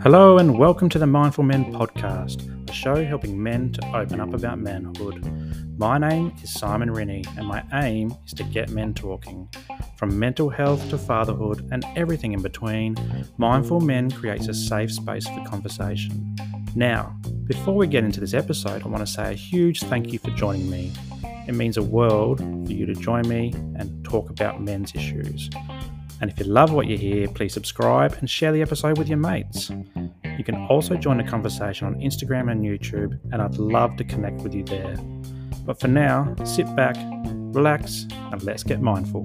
Hello, and welcome to the Mindful Men podcast, a show helping men to open up about manhood. My name is Simon Rinne, and my aim is to get men talking. From mental health to fatherhood and everything in between, Mindful Men creates a safe space for conversation. Now, before we get into this episode, I want to say a huge thank you for joining me. It means a world for you to join me and talk about men's issues. And if you love what you hear, please subscribe and share the episode with your mates. You can also join the conversation on Instagram and YouTube, and I'd love to connect with you there. But for now, sit back, relax, and let's get mindful.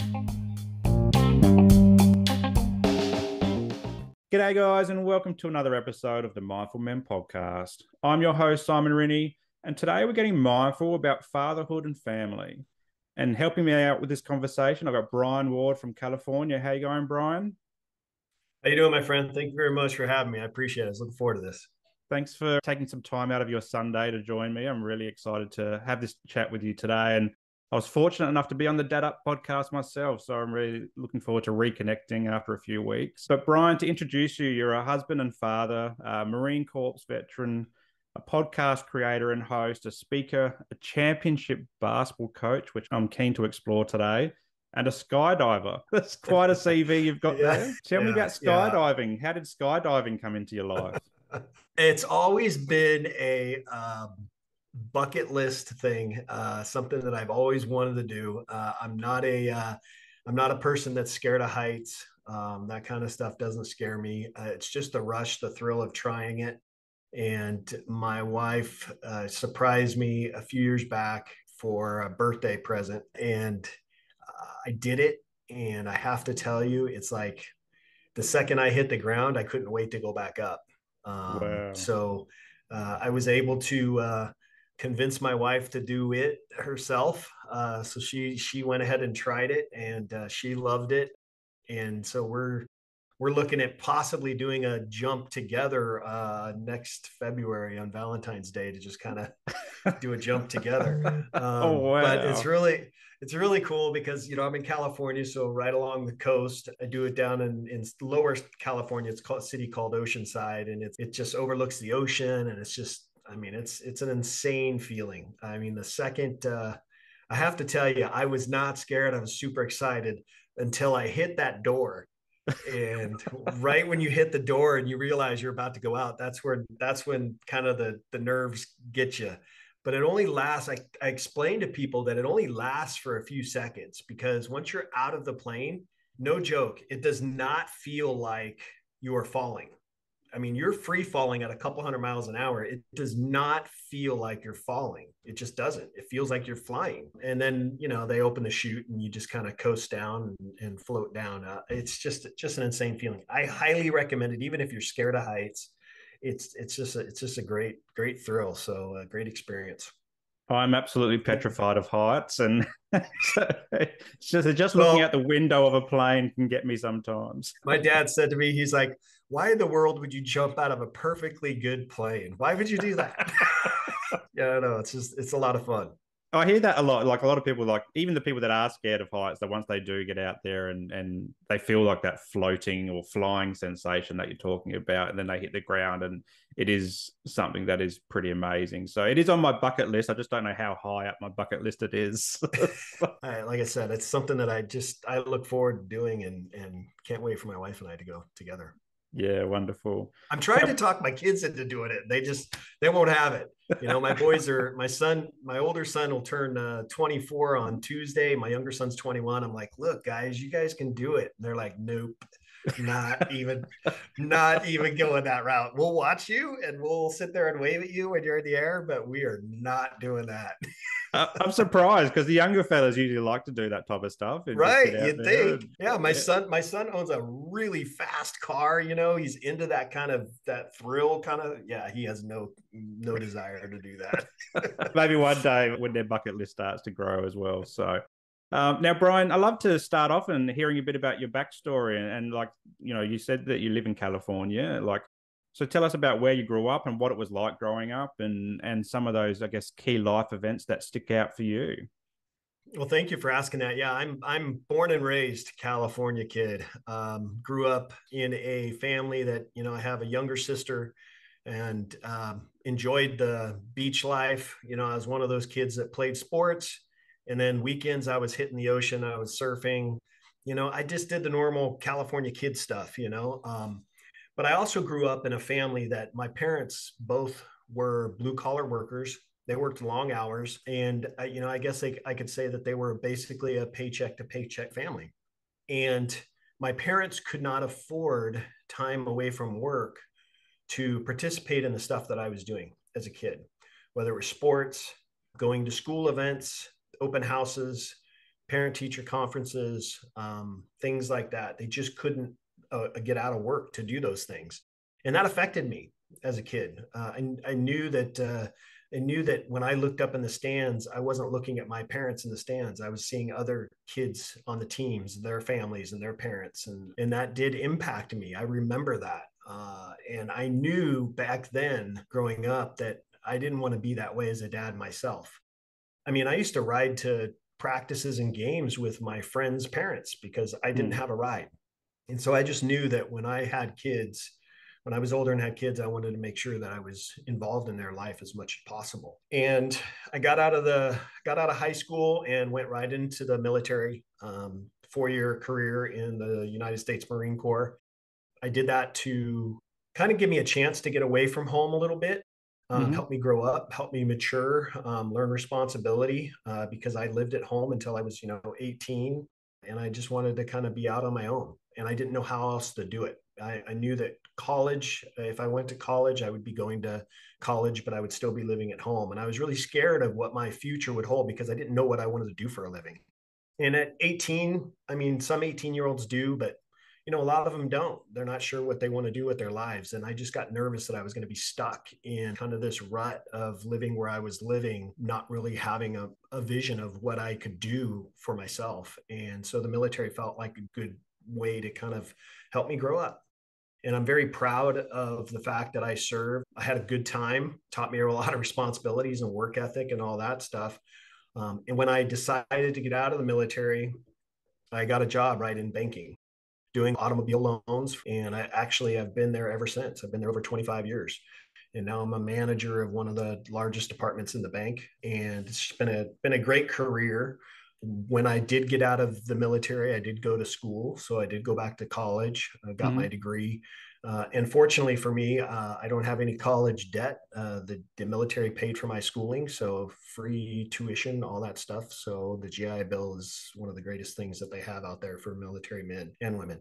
G'day, guys, and welcome to another episode of the Mindful Men podcast. I'm your host, Simon Rinne, and today we're getting mindful about fatherhood and family. And helping me out with this conversation, I've got Bryan Ward from California. How you going, Bryan? How you doing, my friend? Thank you very much for having me. I appreciate it. I was looking forward to this. Thanks for taking some time out of your Sunday to join me. I'm really excited to have this chat with you today. And I was fortunate enough to be on the Dad Up podcast myself. So I'm really looking forward to reconnecting after a few weeks. But Bryan, to introduce you, you're a husband and father, a Marine Corps veteran, a podcast creator and host, a speaker, a championship basketball coach, which I'm keen to explore today, and a skydiver. That's quite a CV you've got yeah, there. Tell yeah, me about skydiving. Yeah. How did skydiving come into your life? it's always been a um, bucket list thing, uh, something that I've always wanted to do. Uh, I'm not a am uh, not a person that's scared of heights. Um, that kind of stuff doesn't scare me. Uh, it's just the rush, the thrill of trying it. And my wife uh, surprised me a few years back for a birthday present, and uh, I did it. And I have to tell you, it's like the second I hit the ground, I couldn't wait to go back up. Um, wow. So uh, I was able to uh, convince my wife to do it herself. Uh, so she she went ahead and tried it, and uh, she loved it. And so we're we're looking at possibly doing a jump together uh, next February on Valentine's Day to just kind of do a jump together. Um, oh wow! But it's really it's really cool because you know I'm in California, so right along the coast. I do it down in, in lower California. It's called a city called Oceanside, and it it just overlooks the ocean, and it's just I mean it's it's an insane feeling. I mean the second uh, I have to tell you, I was not scared. I was super excited until I hit that door and right when you hit the door and you realize you're about to go out that's where that's when kind of the the nerves get you but it only lasts I, I explained to people that it only lasts for a few seconds because once you're out of the plane no joke it does not feel like you are falling I mean, you're free falling at a couple hundred miles an hour. It does not feel like you're falling. It just doesn't. It feels like you're flying. And then, you know, they open the chute and you just kind of coast down and, and float down. Uh, it's just just an insane feeling. I highly recommend it, even if you're scared of heights. It's it's just a, it's just a great great thrill. So a great experience. I'm absolutely petrified of heights, and it's just just looking well, out the window of a plane can get me sometimes. My dad said to me, he's like, "Why in the world would you jump out of a perfectly good plane? Why would you do that?" yeah, no. It's just it's a lot of fun. I hear that a lot. Like a lot of people, like even the people that are scared of heights, that once they do get out there and and they feel like that floating or flying sensation that you're talking about, and then they hit the ground, and it is something that is pretty amazing. So it is on my bucket list. I just don't know how high up my bucket list it is. like I said, it's something that I just I look forward to doing, and and can't wait for my wife and I to go together. Yeah, wonderful. I'm trying to talk my kids into doing it. They just they won't have it. You know, my boys are my son, my older son will turn uh, 24 on Tuesday. My younger son's 21. I'm like, look, guys, you guys can do it. And they're like, nope not even not even going that route. We'll watch you and we'll sit there and wave at you when you're in the air, but we are not doing that. I'm surprised because the younger fellas usually like to do that type of stuff. Right. You think. Yeah. My yeah. son, my son owns a really fast car, you know, he's into that kind of that thrill kind of yeah, he has no no desire to do that. Maybe one day when their bucket list starts to grow as well. So um, now, Bryan, I love to start off and hearing a bit about your backstory and, and, like you know, you said that you live in California. Like, so tell us about where you grew up and what it was like growing up, and and some of those, I guess, key life events that stick out for you. Well, thank you for asking that. Yeah, I'm I'm born and raised California kid. Um, grew up in a family that you know I have a younger sister, and um, enjoyed the beach life. You know, I was one of those kids that played sports, and then weekends I was hitting the ocean. I was surfing. You know, I just did the normal California kid stuff. You know, um, but I also grew up in a family that my parents both were blue collar workers they worked long hours, and you know, I guess they, I could say that they were basically a paycheck to paycheck family. And my parents could not afford time away from work to participate in the stuff that I was doing as a kid, whether it was sports, going to school events, open houses, parent teacher conferences, um, things like that. They just couldn't uh, get out of work to do those things. And that affected me as a kid. Uh, I, I knew that uh, and knew that when I looked up in the stands, I wasn't looking at my parents in the stands. I was seeing other kids on the teams, their families and their parents. And, and that did impact me. I remember that. Uh, and I knew back then growing up that I didn't want to be that way as a dad myself. I mean, I used to ride to practices and games with my friends' parents because I didn't mm. have a ride. And so I just knew that when I had kids, when I was older and had kids, I wanted to make sure that I was involved in their life as much as possible. And I got out of the got out of high school and went right into the military. Um, Four year career in the United States Marine Corps. I did that to kind of give me a chance to get away from home a little bit, um, mm-hmm. help me grow up, help me mature, um, learn responsibility. Uh, because I lived at home until I was, you know, 18, and I just wanted to kind of be out on my own, and I didn't know how else to do it. I, I, knew that college, if I went to college, I would be going to college, but I would still be living at home. And I was really scared of what my future would hold because I didn't know what I wanted to do for a living. And at 18, I mean, some 18 year olds do, but you know, a lot of them don't. They're not sure what they want to do with their lives. And I just got nervous that I was going to be stuck in kind of this rut of living where I was living, not really having a, a vision of what I could do for myself. And so the military felt like a good way to kind of help me grow up. And I'm very proud of the fact that I served. I had a good time, taught me a lot of responsibilities and work ethic and all that stuff. Um, and when I decided to get out of the military, I got a job right in banking, doing automobile loans. And I actually have been there ever since. I've been there over 25 years. And now I'm a manager of one of the largest departments in the bank. And it's been a been a great career when I did get out of the military, I did go to school. So I did go back to college, I got mm-hmm. my degree. Uh, and fortunately for me, uh, I don't have any college debt. Uh, the, the military paid for my schooling, so free tuition, all that stuff. So the GI Bill is one of the greatest things that they have out there for military men and women.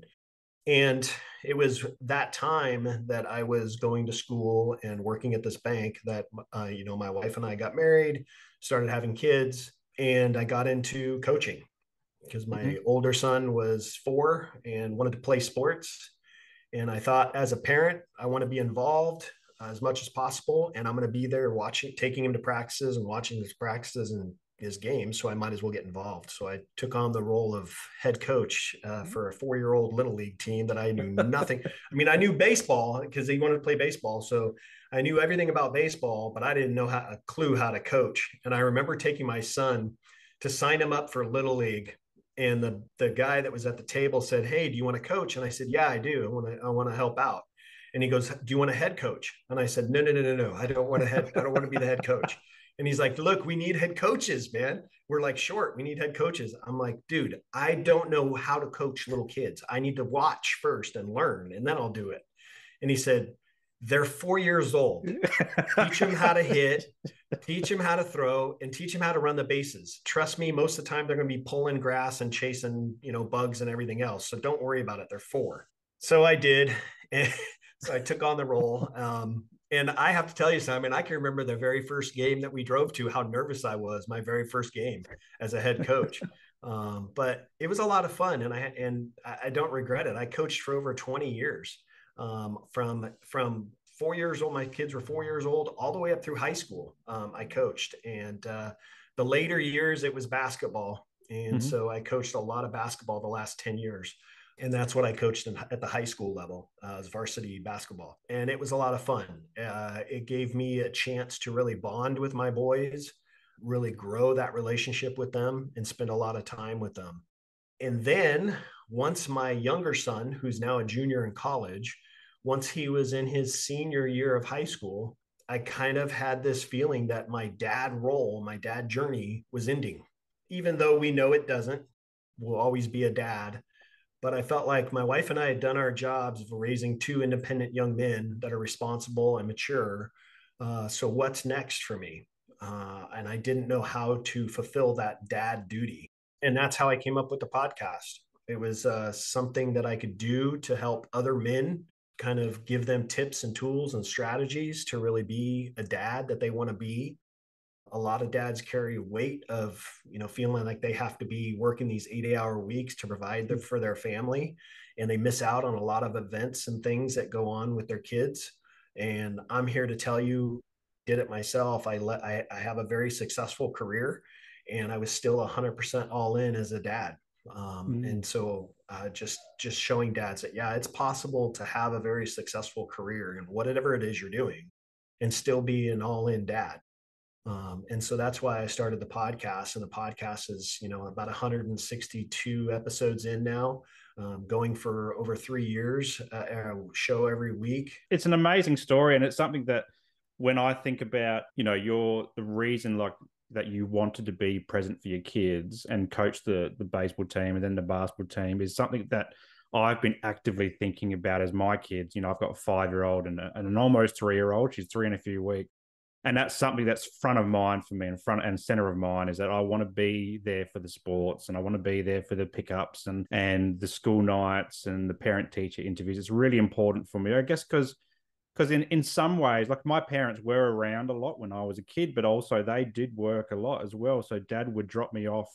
And it was that time that I was going to school and working at this bank that, uh, you know, my wife and I got married, started having kids and I got into coaching because my mm-hmm. older son was four and wanted to play sports. And I thought, as a parent, I want to be involved as much as possible, and I'm going to be there watching, taking him to practices and watching his practices and his games. So I might as well get involved. So I took on the role of head coach uh, mm-hmm. for a four-year-old little league team that I knew nothing. I mean, I knew baseball because he wanted to play baseball, so I knew everything about baseball, but I didn't know how a clue how to coach. And I remember taking my son to sign him up for little league. And the the guy that was at the table said, "Hey, do you want to coach?" And I said, "Yeah, I do. I want to I want to help out." And he goes, "Do you want a head coach?" And I said, "No, no, no, no, no. I don't want to head. I don't want to be the head coach." And he's like, "Look, we need head coaches, man. We're like short. We need head coaches." I'm like, "Dude, I don't know how to coach little kids. I need to watch first and learn, and then I'll do it." And he said, they're four years old. teach them how to hit, teach them how to throw, and teach them how to run the bases. Trust me, most of the time they're going to be pulling grass and chasing, you know, bugs and everything else. So don't worry about it. They're four. So I did. And so I took on the role. Um, and I have to tell you, Simon, I can remember the very first game that we drove to, how nervous I was, my very first game as a head coach. Um, but it was a lot of fun, and I and I don't regret it. I coached for over 20 years um, from from four years old. My kids were four years old, all the way up through high school. Um, I coached, and uh, the later years it was basketball, and mm-hmm. so I coached a lot of basketball the last ten years. And that's what I coached in, at the high school level uh, as varsity basketball, and it was a lot of fun. Uh, it gave me a chance to really bond with my boys. really grow that relationship with them and spend a lot of time with them. And then once my younger son, who's now a junior in college, once he was in his senior year of high school, I kind of had this feeling that my dad role, my dad journey was ending. Even though we know it doesn't, we'll always be a dad. But I felt like my wife and I had done our jobs of raising two independent young men that are responsible and mature. Uh, so, what's next for me? Uh, and I didn't know how to fulfill that dad duty. And that's how I came up with the podcast. It was uh, something that I could do to help other men kind of give them tips and tools and strategies to really be a dad that they want to be. A lot of dads carry weight of, you know, feeling like they have to be working these 80 hour weeks to provide them for their family. And they miss out on a lot of events and things that go on with their kids. And I'm here to tell you, did it myself. I let I, I have a very successful career and I was still 100% all in as a dad. Um, mm. And so uh, just just showing dads that yeah, it's possible to have a very successful career in whatever it is you're doing, and still be an all-in dad. Um, and so that's why I started the podcast. And the podcast is you know about 162 episodes in now. Um, going for over three years, uh, show every week. It's an amazing story, and it's something that when I think about, you know, your the reason like that you wanted to be present for your kids and coach the the baseball team and then the basketball team is something that I've been actively thinking about as my kids. You know, I've got a five year old and, and, an almost three year old. She's three in a few weeks. And that's something that's front of mind for me and front and center of mind is that I want to be there for the sports and I want to be there for the pickups and and the school nights and the parent teacher interviews. It's really important for me, I guess, because because in, in some ways, like my parents were around a lot when I was a kid, but also they did work a lot as well. So dad would drop me off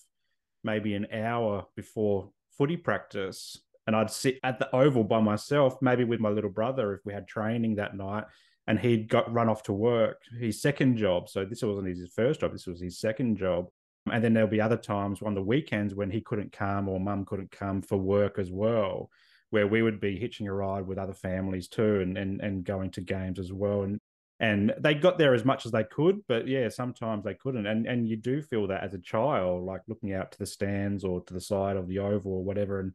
maybe an hour before footy practice and I'd sit at the oval by myself, maybe with my little brother if we had training that night. And he'd got run off to work, his second job. So this wasn't his first job, this was his second job. And then there'll be other times on the weekends when he couldn't come or mum couldn't come for work as well where we would be hitching a ride with other families too and and, and going to games as well and and they got there as much as they could but yeah sometimes they couldn't and and you do feel that as a child like looking out to the stands or to the side of the oval or whatever and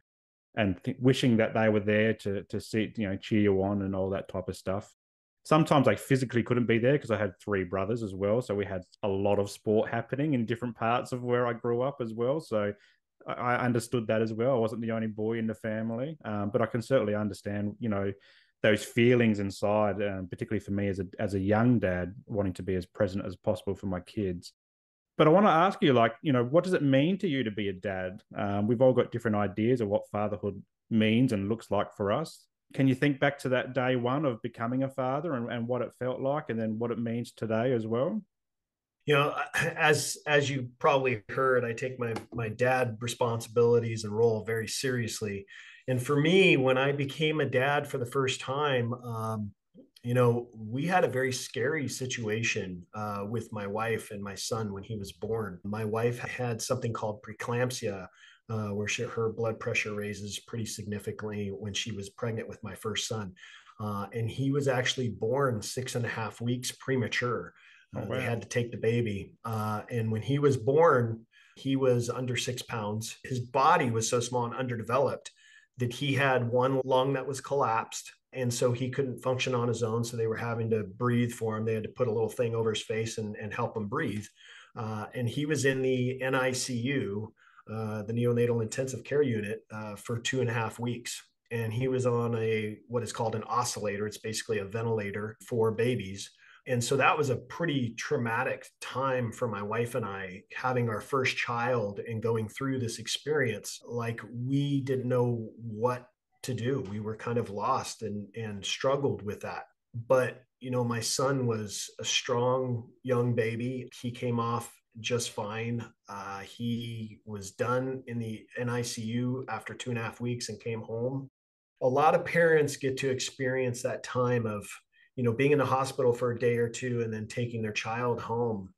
and th- wishing that they were there to to see you know cheer you on and all that type of stuff sometimes I physically couldn't be there because I had three brothers as well. So we had a lot of sport happening in different parts of where I grew up as well. So I understood that as well. I wasn't the only boy in the family, um, but I can certainly understand, you know, those feelings inside, um, particularly for me as a as a young dad, wanting to be as present as possible for my kids. But I want to ask you, like, you know, what does it mean to you to be a dad? Um, we've all got different ideas of what fatherhood means and looks like for us. Can you think back to that day one of becoming a father and, and what it felt like, and then what it means today as well? You know as as you probably heard i take my my dad responsibilities and role very seriously. And for me when i became a dad for the first time um, you know we had a very scary situation uh, with my wife and my son when he was born. My wife had something called preeclampsia uh, where she, her blood pressure raises pretty significantly when she was pregnant with my first son. Uh, and he was actually born six and a half weeks premature Oh, wow. They had to take the baby. Uh, and when he was born, he was under six pounds. His body was so small and underdeveloped that he had one lung that was collapsed. And so he couldn't function on his own. So they were having to breathe for him. They had to put a little thing over his face and, and help him breathe. Uh, and he was in the NICU, uh, the neonatal intensive care unit, uh, for two and a half weeks. And he was on a what is called an oscillator. It's basically a ventilator for babies. And so that was a pretty traumatic time for my wife and I having our first child and going through this experience. Like we didn't know what to do. We were kind of lost and, and struggled with that. But, you know, my son was a strong young baby. He came off just fine. Uh, he was done in the NICU after two and a half weeks and came home. A lot of parents get to experience that time of you know being in the hospital for a day or two and then taking their child home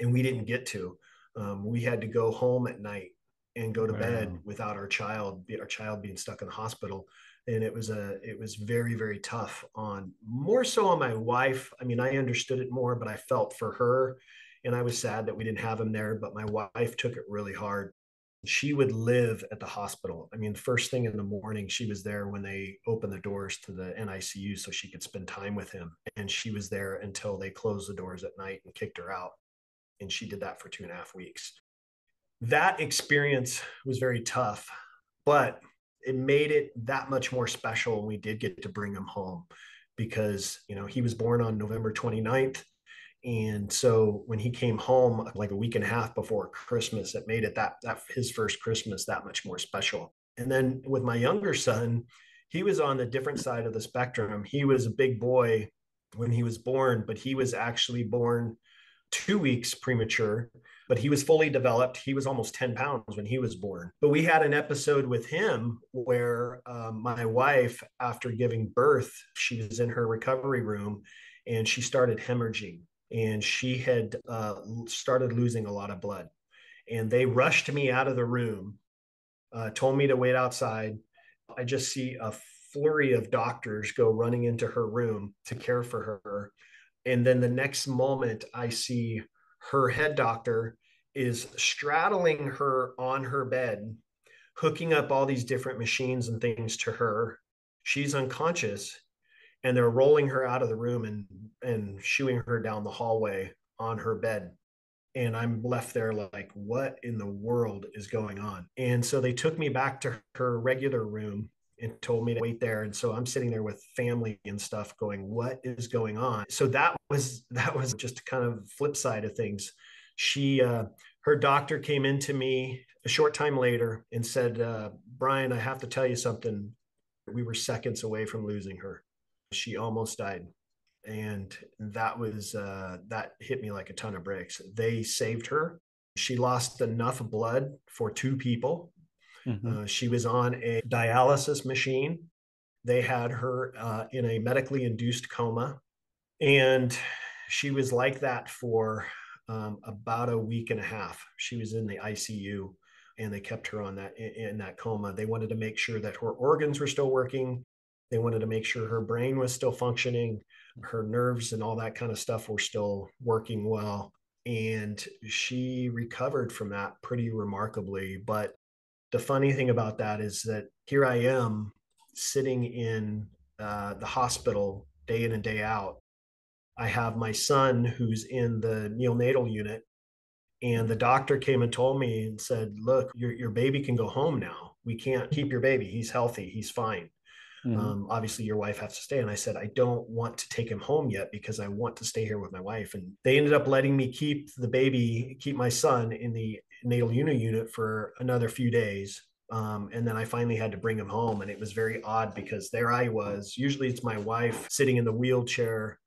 and we didn't get to um, we had to go home at night and go to wow. bed without our child our child being stuck in the hospital and it was a it was very very tough on more so on my wife i mean i understood it more but i felt for her And I was sad that we didn't have him there, but my wife took it really hard. She would live at the hospital. I mean, first thing in the morning, she was there when they opened the doors to the NICU so she could spend time with him. And she was there until they closed the doors at night and kicked her out. And she did that for two and a half weeks. That experience was very tough, but it made it that much more special when we did get to bring him home because, you know, he was born on November 29th and so when he came home like a week and a half before christmas it made it that that his first christmas that much more special. And then with my younger son he was on the different side of the spectrum. He was a big boy when he was born but he was actually born two weeks premature but he was fully developed. He was almost 10 pounds when he was born. But we had an episode with him where um, my wife after giving birth she was in her recovery room and she started hemorrhaging and she had uh, started losing a lot of blood. And they rushed me out of the room, uh, told me to wait outside. I just see a flurry of doctors go running into her room to care for her. And then the next moment, I see her head doctor is straddling her on her bed, hooking up all these different machines and things to her. She's unconscious and they're rolling her out of the room and and shooing her down the hallway on her bed. And i'm left there like what in the world is going on? And so they took me back to her regular room and told me to wait there. And so i'm sitting there with family and stuff going what is going on? So that was that was just kind of flip side of things. She uh her doctor came into me a short time later and said uh, bryan i have to tell you something. We were seconds away from losing her she almost died. And that was uh, that hit me like a ton of bricks. They saved her. She lost enough blood for two people. Mm-hmm. uh, she was on a dialysis machine. They had her uh, in a medically induced coma. And she was like that for um, about a week and a half. She was in the icu and they kept her on that in, in that coma. They wanted to make sure that her organs were still working they wanted to make sure her brain was still functioning, her nerves and all that kind of stuff were still working well. And she recovered from that pretty remarkably. But the funny thing about that is that here I am sitting in uh, the hospital day in and day out. I have my son who's in the neonatal unit, and the doctor came and told me and said, Look, your, your baby can go home now. We can't keep your baby. He's healthy. He's fine. Mm-hmm. Um, obviously, your wife has to stay. And I said, I don't want to take him home yet because I want to stay here with my wife. And they ended up letting me keep the baby, keep my son in the natal unit unit for another few days. Um, and then I finally had to bring him home. And it was very odd because there I was. Usually it's my wife sitting in the wheelchair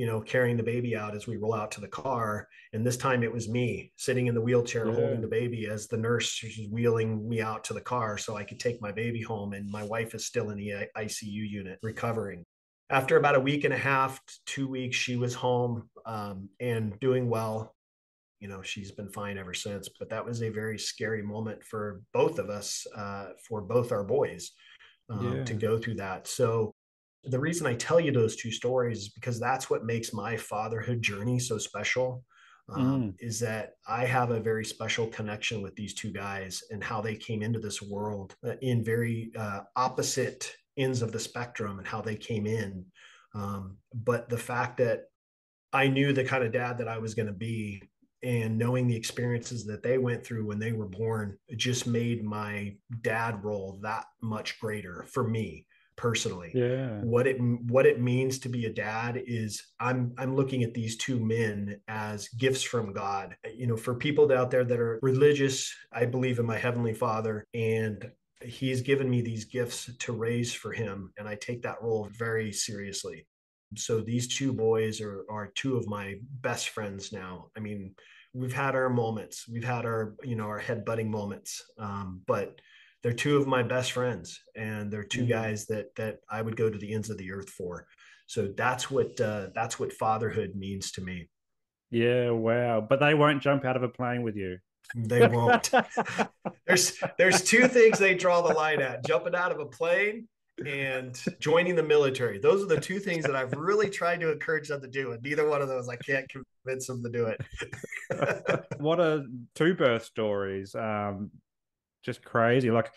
you know, carrying the baby out as we roll out to the car. And this time it was me sitting in the wheelchair yeah. holding the baby as the nurse was wheeling me out to the car so I could take my baby home. And my wife is still in the ICU unit recovering. After about a week and a half, two weeks, she was home um, and doing well. You know, she's been fine ever since. But that was a very scary moment for both of us, uh, for both our boys, um, yeah. to go through that. So the reason I tell you those two stories is because that's what makes my fatherhood journey so special. Um, mm. Is that I have a very special connection with these two guys and how they came into this world uh, in very uh, opposite ends of the spectrum and how they came in. Um, but the fact that I knew the kind of dad that I was going to be and knowing the experiences that they went through when they were born just made my dad role that much greater for me personally. Yeah. What it what it means to be a dad is I'm I'm looking at these two men as gifts from God. You know, for people out there that are religious, I believe in my heavenly Father and he's given me these gifts to raise for him and I take that role very seriously. So these two boys are are two of my best friends now. I mean, we've had our moments. We've had our, you know, our head butting moments. Um, but they're two of my best friends and they're 2 mm-hmm. guys that that I would go to the ends of the earth for. So that's what uh, that's what fatherhood means to me. Yeah, wow. But they won't jump out of a plane with you. They won't. there's there's two things they draw the line at: jumping out of a plane and joining the military. Those are the two things that I've really tried to encourage them to do, and neither one of those I can't convince them to do it. what are two birth stories? Um, just crazy. Like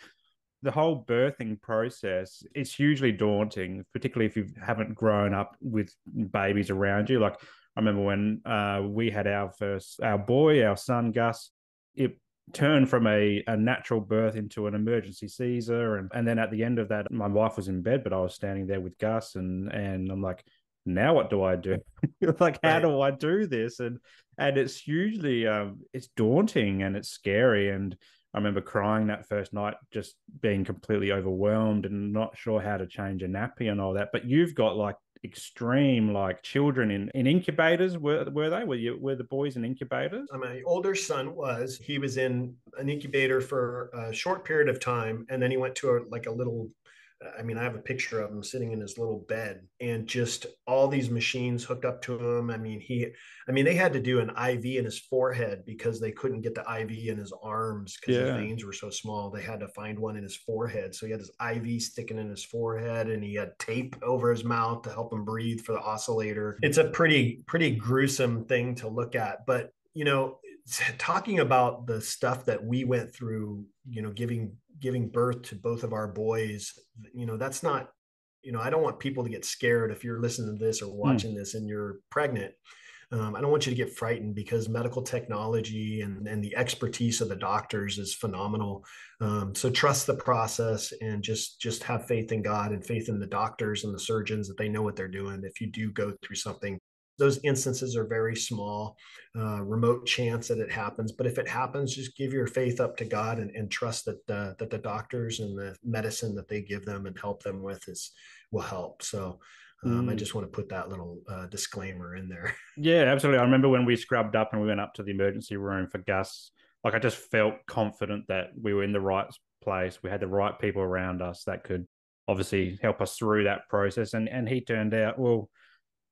the whole birthing process is hugely daunting, particularly if you haven't grown up with babies around you. Like I remember when uh, we had our first, our boy, our son Gus. It turned from a, a natural birth into an emergency Caesar, and and then at the end of that, my wife was in bed, but I was standing there with Gus, and and I'm like, now what do I do? like, how do I do this? And and it's hugely um, it's daunting and it's scary and I remember crying that first night, just being completely overwhelmed and not sure how to change a nappy and all that. But you've got like extreme like children in, in incubators were were they? Were you were the boys in incubators? My older son was. He was in an incubator for a short period of time and then he went to a like a little I mean, I have a picture of him sitting in his little bed and just all these machines hooked up to him. I mean, he, I mean, they had to do an IV in his forehead because they couldn't get the IV in his arms because yeah. his veins were so small. They had to find one in his forehead. So he had this IV sticking in his forehead and he had tape over his mouth to help him breathe for the oscillator. It's a pretty, pretty gruesome thing to look at. But, you know, talking about the stuff that we went through, you know, giving giving birth to both of our boys, you know, that's not, you know, I don't want people to get scared if you're listening to this or hmm. watching mm. this and you're pregnant. Um, I don't want you to get frightened because medical technology and, and the expertise of the doctors is phenomenal. Um, so trust the process and just just have faith in God and faith in the doctors and the surgeons that they know what they're doing. If you do go through something those instances are very small, uh, remote chance that it happens. But if it happens, just give your faith up to God and, and trust that uh, that the doctors and the medicine that they give them and help them with is will help. So. Um, mm. I just want to put that little uh, disclaimer in there. Yeah, absolutely. I remember when we scrubbed up and we went up to the emergency room for Gus. Like I just felt confident that we were in the right place. We had the right people around us that could obviously help us through that process. And and he turned out well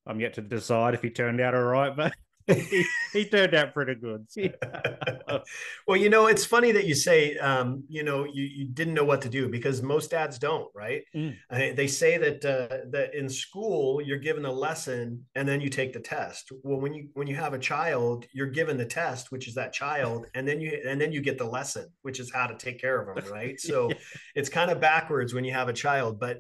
I'm yet to decide if he turned out all right, but he, he, turned out pretty good. well, you know, it's funny that you say, um, you know, you, you didn't know what to do because most dads don't, right? Mm. they say that uh, that in school you're given a lesson and then you take the test. Well, when you when you have a child, you're given the test, which is that child, and then you and then you get the lesson, which is how to take care of them, right? So yeah. it's kind of backwards when you have a child, but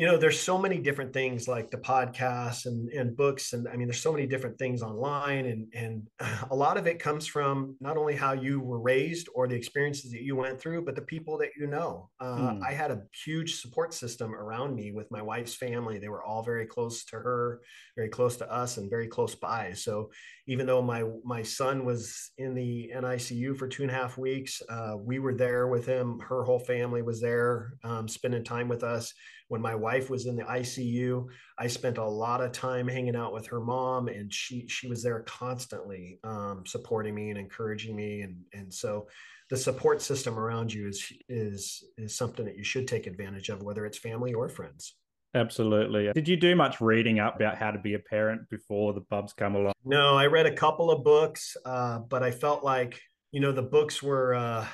you know there's so many different things like the podcasts and, and books and i mean there's so many different things online and and a lot of it comes from not only how you were raised or the experiences that you went through but the people that you know. Uh, hmm. i had a huge support system around me with my wife's family. They were all very close to her very close to us and very close by. So even though my my son was in the nicu for two and a half weeks uh, we were there with him. Her whole family was there um, spending time with us when my wife was in the ICU, I spent a lot of time hanging out with her mom, and she she was there constantly um, supporting me and encouraging me, and and so the support system around you is is is something that you should take advantage of, whether it's family or friends. Absolutely. Did you do much reading up about how to be a parent before the bubs come along? No, I read a couple of books, uh, but I felt like you know the books were. Uh,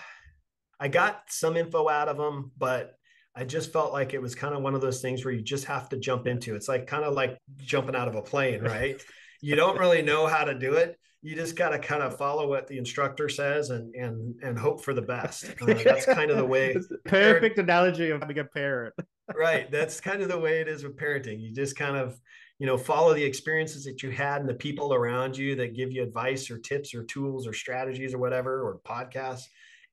I got some info out of them, but I just felt like it was kind of one of those things where you just have to jump into. It's like kind of like jumping out of a plane, right? you don't really know how to do it. You just got to kind of follow what the instructor says and and and hope for the best. Uh, that's kind of the way. Perfect analogy of being a parent. right. That's kind of the way it is with parenting. You just kind of you know follow the experiences that you had and the people around you that give you advice or tips or tools or strategies or whatever or podcasts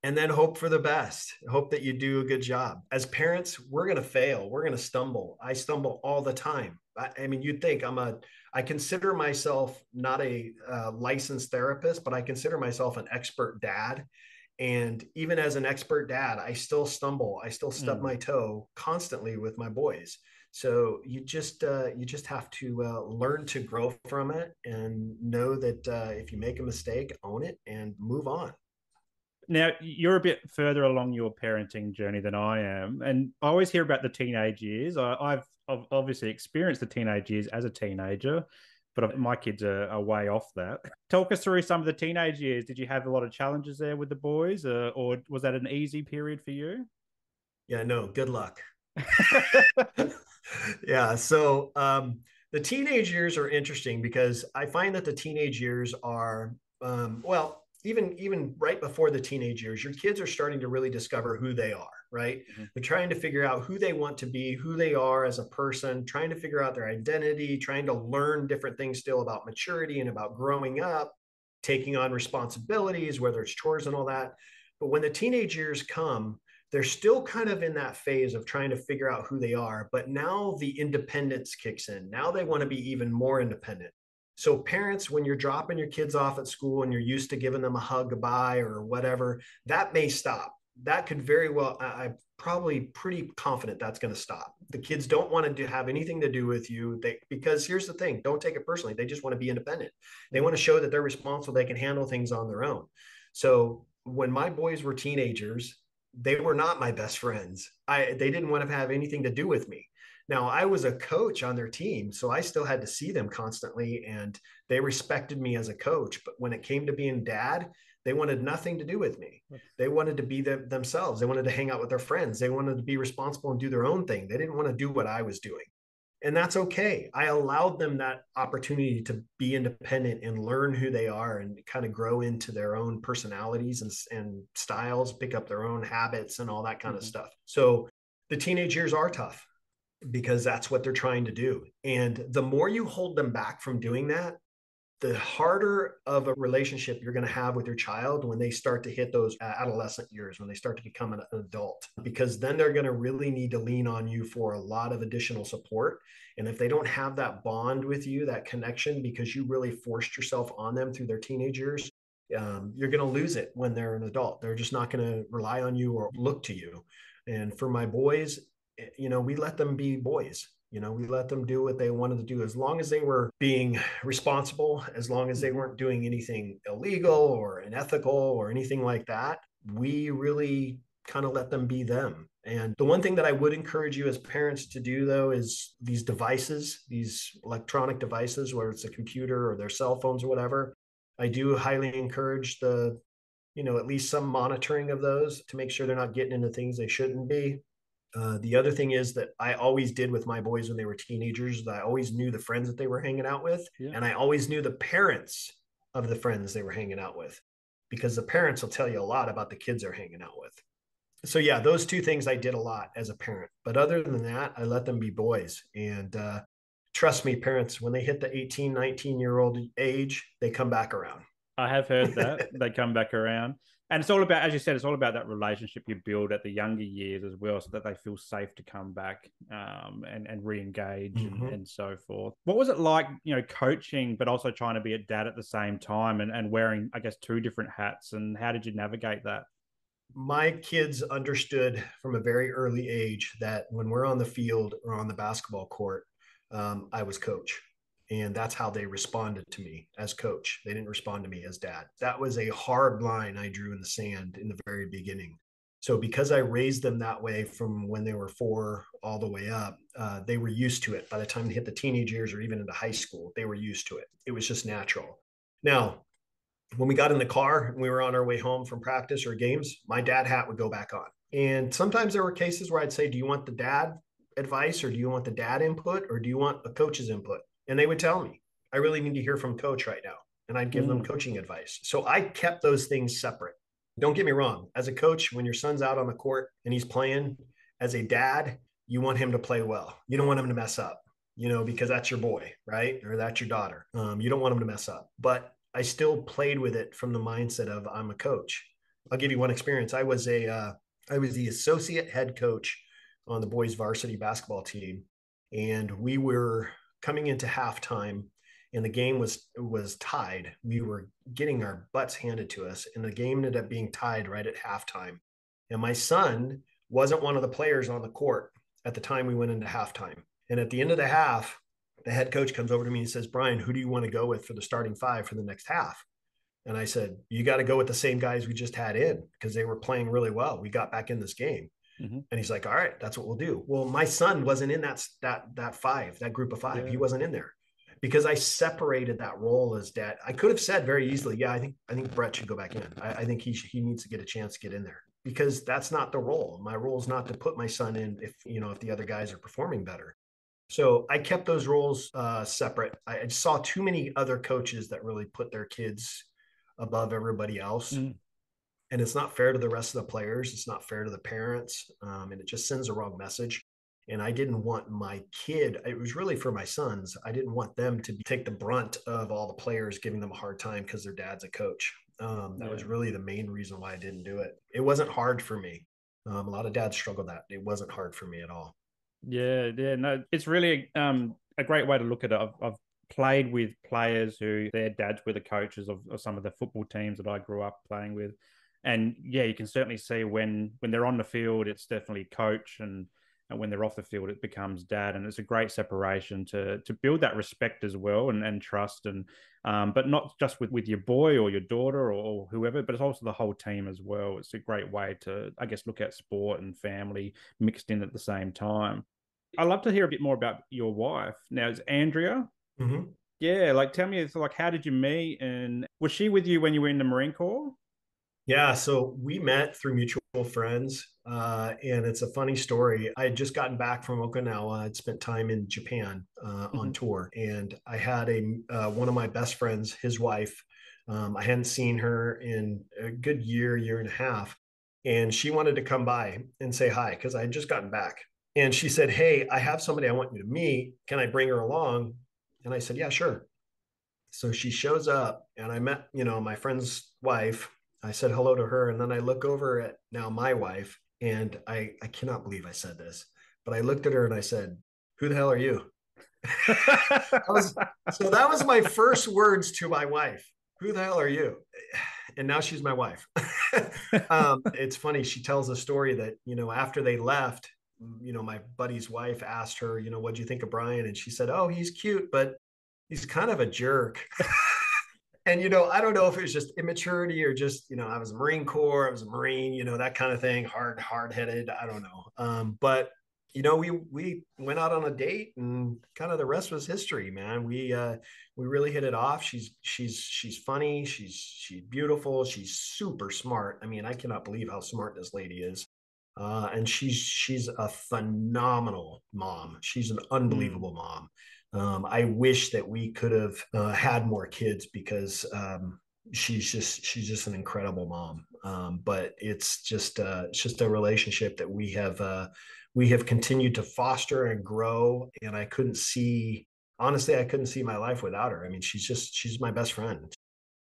and then hope for the best. Hope that you do a good job. As parents, we're going to fail. We're going to stumble. I stumble all the time. I, I, mean, you'd think I'm a, I consider myself not a uh, licensed therapist, but I consider myself an expert dad. And even as an expert dad, I still stumble. I still stub mm. my toe constantly with my boys. So you just uh, you just have to uh, learn to grow from it and know that uh, if you make a mistake, own it and move on. Now you're a bit further along your parenting journey than I am, and I always hear about the teenage years. I, have obviously experienced the teenage years as a teenager, but my kids are, are, way off that. Talk us through some of the teenage years. Did you have a lot of challenges there with the boys, uh, or was that an easy period for you? Yeah, no. Good luck. yeah. So um, the teenage years are interesting because I find that the teenage years are, um, well, even even right before the teenage years, your kids are starting to really discover who they are. Right? Mm-hmm. They're trying to figure out who they want to be, who they are as a person, trying to figure out their identity, trying to learn different things still about maturity and about growing up, taking on responsibilities, whether it's chores and all that. But when the teenage years come, they're still kind of in that phase of trying to figure out who they are. But now the independence kicks in. Now they want to be even more independent. So, parents, when you're dropping your kids off at school and you're used to giving them a hug goodbye or whatever, that may stop. That could very well, I, am probably pretty confident that's going to stop. The kids don't want to do, have anything to do with you they, because here's the thing don't take it personally. They just want to be independent. They mm-hmm. want to show that they're responsible, they can handle things on their own. So, when my boys were teenagers, they were not my best friends. I they didn't want to have anything to do with me. Now I was a coach on their team, so I still had to see them constantly, and they respected me as a coach. But when it came to being dad, they wanted nothing to do with me. They wanted to be the, themselves. They wanted to hang out with their friends. They wanted to be responsible and do their own thing. They didn't want to do what I was doing and that's okay. I allowed them that opportunity to be independent and learn who they are and kind of grow into their own personalities and, and styles, pick up their own habits and all that kind mm-hmm. of stuff. So the teenage years are tough because that's what they're trying to do. And the more you hold them back from doing that, the harder of a relationship you're going to have with your child when they start to hit those adolescent years, when they start to become an adult, because then they're going to really need to lean on you for a lot of additional support. And if they don't have that bond with you, that connection, because you really forced yourself on them through their teenage years, um, you're going to lose it when they're an adult. They're just not going to rely on you or look to you. And for my boys, you know, we let them be boys you know, we let them do what they wanted to do as long as they were being responsible, as long as they mm-hmm. weren't doing anything illegal or unethical or anything like that. We really kind of let them be them. And the one thing that I would encourage you as parents to do, though, is these devices, these electronic devices, whether it's a computer or their cell phones or whatever. I do highly encourage the, you know, at least some monitoring of those to make sure they're not getting into things they shouldn't be. Uh, the other thing is that I always did with my boys when they were teenagers, I always knew the friends that they were hanging out with. Yeah. And I always knew the parents of the friends they were hanging out with because the parents will tell you a lot about the kids they're hanging out with. So, yeah, those two things I did a lot as a parent. But other than that, I let them be boys. And uh, trust me, parents, when they hit the 18, 19 year old age, they come back around. I have heard that they come back around and it's all about, as you said, it's all about that relationship you build at the younger years as well, so that they feel safe to come back um, and and re-engage mm-hmm. and, and, so forth. What was it like, you know, coaching, but also trying to be a dad at the same time and, and wearing, I guess, two different hats? And how did you navigate that? My kids understood from a very early age that when we're on the field or on the basketball court, um, I was coach. And that's how they responded to me as coach. They didn't respond to me as dad. That was a hard line I drew in the sand in the very beginning. So, because I raised them that way from when they were four all the way up, uh, they were used to it. By the time they hit the teenage years or even into high school, they were used to it. It was just natural. Now, when we got in the car and we were on our way home from practice or games, my dad hat would go back on. And sometimes there were cases where I'd say, Do you want the dad advice or do you want the dad input or do you want a coach's input? And they would tell me, I really need to hear from coach right now. And I'd give mm. them coaching advice. So I kept those things separate. Don't get me wrong. As a coach, when your son's out on the court and he's playing, as a dad, you want him to play well. You don't want him to mess up, you know, because that's your boy, right? Or that's your daughter. Um, you don't want him to mess up. But I still played with it from the mindset of I'm a coach. I'll give you one experience. I was a uh, I was the associate head coach on the boys varsity basketball team, and we were coming into halftime and the game was was tied. We were getting our butts handed to us, and the game ended up being tied right at halftime. And my son wasn't one of the players on the court at the time we went into halftime. And at the end of the half, the head coach comes over to me and says, "Bryan, who do you want to go with for the starting five for the next half?" And I said, "You got to go with the same guys we just had in because they were playing really well. We got back in this game." Mm-hmm. And he's like, all right, that's what we'll do. Well, my son wasn't in that, that, that five, that group of five. Yeah. He wasn't in there because I separated that role as dad. I could have said very easily, yeah, I think, I think Brett should go back in. I, I think he should, he needs to get a chance to get in there because that's not the role. My role is not to put my son in if, you know, if the other guys are performing better. So I kept those roles uh, separate. I, saw too many other coaches that really put their kids above everybody else. Mm. And it's not fair to the rest of the players. It's not fair to the parents. Um, and it just sends a wrong message. And I didn't want my kid, it was really for my sons. I didn't want them to take the brunt of all the players giving them a hard time because their dad's a coach. Um, that yeah. was really the main reason why I didn't do it. It wasn't hard for me. Um, a lot of dads struggle that. It wasn't hard for me at all. Yeah, yeah, no, it's really um, a great way to look at it. I've, I've, played with players who their dads were the coaches of, of, some of the football teams that I grew up playing with, and yeah, you can certainly see when when they're on the field, it's definitely coach, and and when they're off the field, it becomes dad, and it's a great separation to to build that respect as well and and trust and um, but not just with, with your boy or your daughter or, or, whoever, but it's also the whole team as well. It's a great way to, I guess, look at sport and family mixed in at the same time. I'd love to hear a bit more about your wife. Now, it's Andrea. Mm-hmm. Yeah, like tell me, like, how did you meet? And was she with you when you were in the Marine Corps? Yeah, so we met through mutual friends. Uh, and it's a funny story. I had just gotten back from Okinawa. I'd spent time in Japan uh, on mm-hmm. tour, and I had a uh, one of my best friends, his wife. Um, I hadn't seen her in a good year, year and a half, and she wanted to come by and say hi because I had just gotten back. And she said, "Hey, I have somebody I want you to meet. Can I bring her along?" And I said, "Yeah, sure." So she shows up, and I met, you know, my friend's wife. I said hello to her, and then I look over at now my wife, and I, I cannot believe I said this, but I looked at her and I said, Who the hell are you? was, so that was my first words to my wife. Who the hell are you? And now she's my wife. um, it's funny. She tells a story that, you know, after they left, you know, my buddy's wife asked her, you know, what do you think of Bryan? And she said, Oh, he's cute, but he's kind of a jerk and you know, I don't know if it was just immaturity or just you know, I was a Marine Corps, I was a Marine, you know, that kind of thing, hard, hard headed. I don't know, um, but you know, we we went out on a date, and kind of the rest was history, man. We uh, we really hit it off. She's she's she's funny, she's she's beautiful, she's super smart. I mean, I cannot believe how smart this lady is. Uh, and she's she's a phenomenal mom. She's an mm. unbelievable mom. Um, I wish that we could have uh, had more kids because um, she's just she's just an incredible mom. Um, but it's just uh, it's just a relationship that we have uh, we have continued to foster and grow. And I couldn't see honestly, I couldn't see my life without her. I mean, she's just she's my best friend.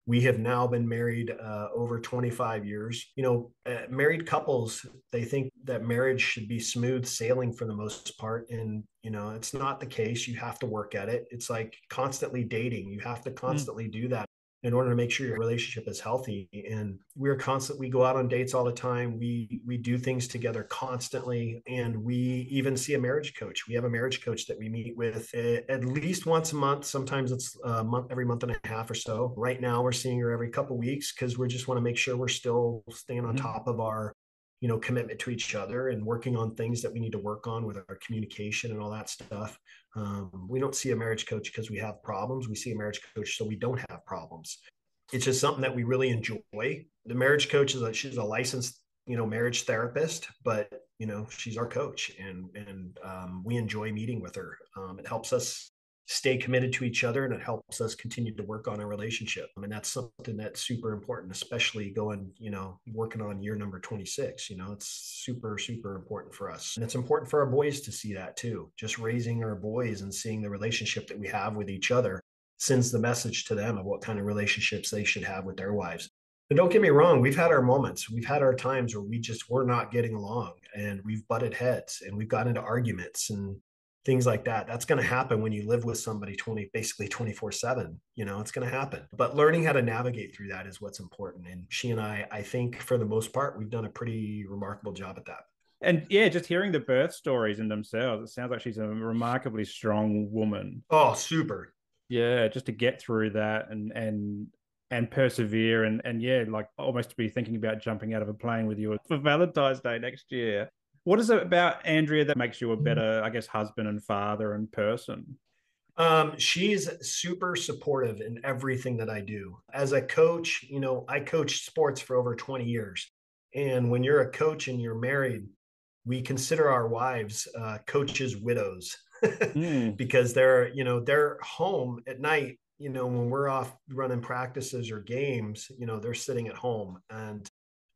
We have now been married uh, over 25 years. You know, uh, married couples, they think that marriage should be smooth sailing for the most part. And, you know, it's not the case. You have to work at it. It's like constantly dating. You have to mm. constantly mm. do that in order to make sure your relationship is healthy. And we're constant we go out on dates all the time. We we do things together constantly. And we even see a marriage coach. We have a marriage coach that we meet with eh, at least once a month. Sometimes it's a month every month and a half or so. Right now we're seeing her every couple weeks because we just want to make sure we're still staying on mm-hmm. top of our you know commitment to each other and working on things that we need to work on with our communication and all that stuff um, we don't see a marriage coach because we have problems. We see a marriage coach so we don't have problems. It's just something that we really enjoy. The marriage coach is a she's a licensed you know marriage therapist but you know she's our coach and and um, we enjoy meeting with her. Um, it helps us stay committed to each other and it helps us continue to work on our relationship. I mean, that's something that's super important, especially going, you know, working on year number 26. You know, it's super, super important for us. And it's important for our boys to see that too. Just raising our boys and seeing the relationship that we have with each other sends the message to them of what kind of relationships they should have with their wives. And don't get me wrong, we've had our moments. We've had our times where we just were not getting along and we've butted heads and we've gotten into arguments and things like that that's going to happen when you live with somebody 20 basically 24 7 you know it's going to happen. But learning how to navigate through that is what's important and she and i i think for the most part we've done a pretty remarkable job at that. And yeah just hearing the birth stories in themselves it sounds like she's a remarkably strong woman. Oh super. Yeah just to get through that and and and persevere and and yeah like almost to be thinking about jumping out of a plane with you for valentine's day next year what is it about Andrea that makes you a better, I guess, husband and father and person? Um, she's super supportive in everything that I do. As a coach, you know, I coached sports for over 20 years. And when you're a coach and you're married, we consider our wives uh, coaches' widows. mm. because they're you know they're home at night you know when we're off running practices or games you know they're sitting at home and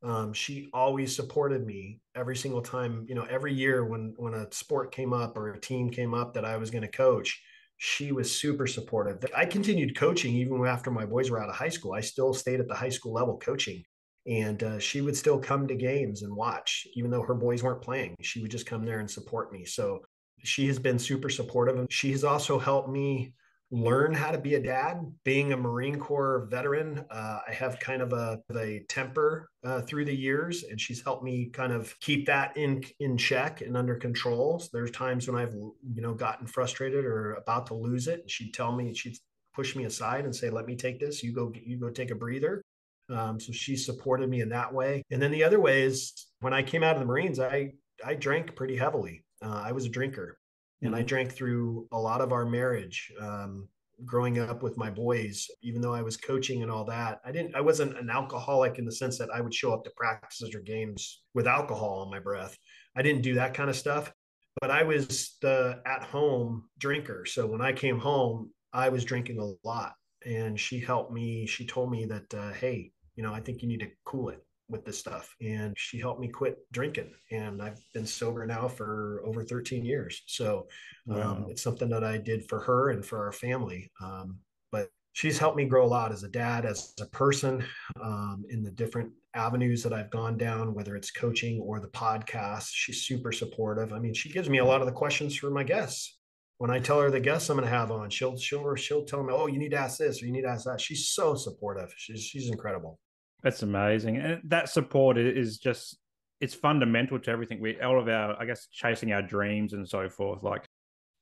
um, she always supported me every single time you know every year when when a sport came up or a team came up that i was going to coach she was super supportive. I continued coaching even after my boys were out of high school. I still stayed at the high school level coaching and uh, she would still come to games and watch even though her boys weren't playing. She would just come there and support me. So she has been super supportive and she has also helped me learn how to be a dad. Being a marine corps veteran uh, i have kind of a, a temper uh, through the years and she's helped me kind of keep that in in check and under control. So there's times when i've you know gotten frustrated or about to lose it and she'd tell me she'd push me aside and say let me take this. You go you go take a breather. Um, so she supported me in that way. And then the other way is when i came out of the marines i i drank pretty heavily. Uh, i was a drinker and I mm-hmm. drank through a lot of our marriage. Um, growing up with my boys, even though I was coaching and all that, I didn't, I wasn't an alcoholic in the sense that I would show up to practices or games with alcohol on my breath. I didn't do that kind of stuff, but I was the at home drinker. So when I came home, I was drinking a lot and she helped me. She told me that, uh, Hey, you know, I think you need to cool it with this stuff and she helped me quit drinking and i've been sober now for over 13 years so um, wow. it's something that i did for her and for our family um, but she's helped me grow a lot as a dad as a person um, in the different avenues that i've gone down whether it's coaching or the podcast she's super supportive i mean she gives me a lot of the questions for my guests when I tell her the guests I'm going to have on, she'll she'll she'll tell me, "Oh, you need to ask this or you need to ask that." She's so supportive. She's she's incredible. That's amazing. And that support is just it's fundamental to everything. We all of our, I guess, chasing our dreams and so forth. Like